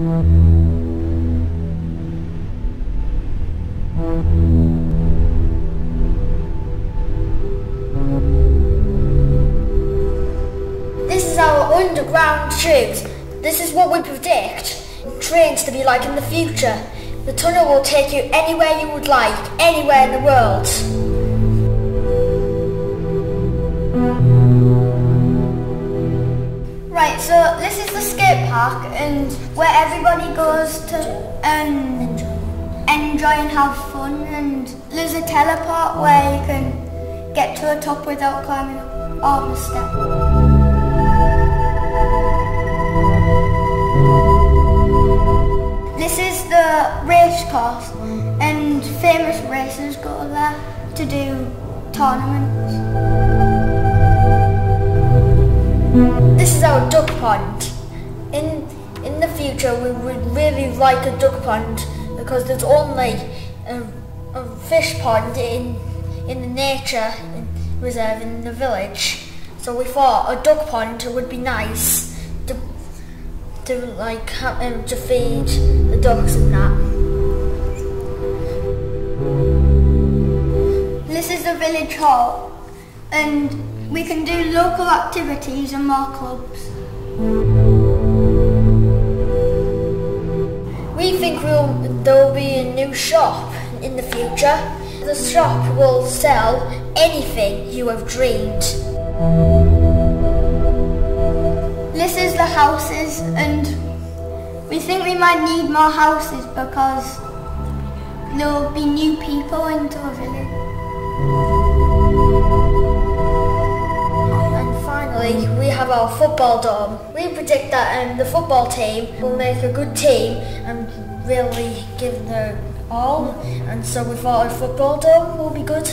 This is our underground tubes. This is what we predict trains to be like in the future. The tunnel will take you anywhere you would like, anywhere in the world. Right, so this is the skate park and where everybody goes to um, enjoy and have fun and there's a teleport where you can get to the top without climbing up all the steps. This is the race course and famous racers go there to do tournaments. This is our duck pond. In in the future, we would really like a duck pond because there's only a, a fish pond in in the nature reserve in the village. So we thought a duck pond would be nice to to like um, to feed the ducks and that. This is the village hall and we can do local activities and more clubs. We think we'll, there will be a new shop in the future. The shop will sell anything you have dreamed. This is the houses and we think we might need more houses because there will be new people into a village. We have our football dome. We predict that um, the football team will make a good team and really give their all. And so we thought a football dome will be good.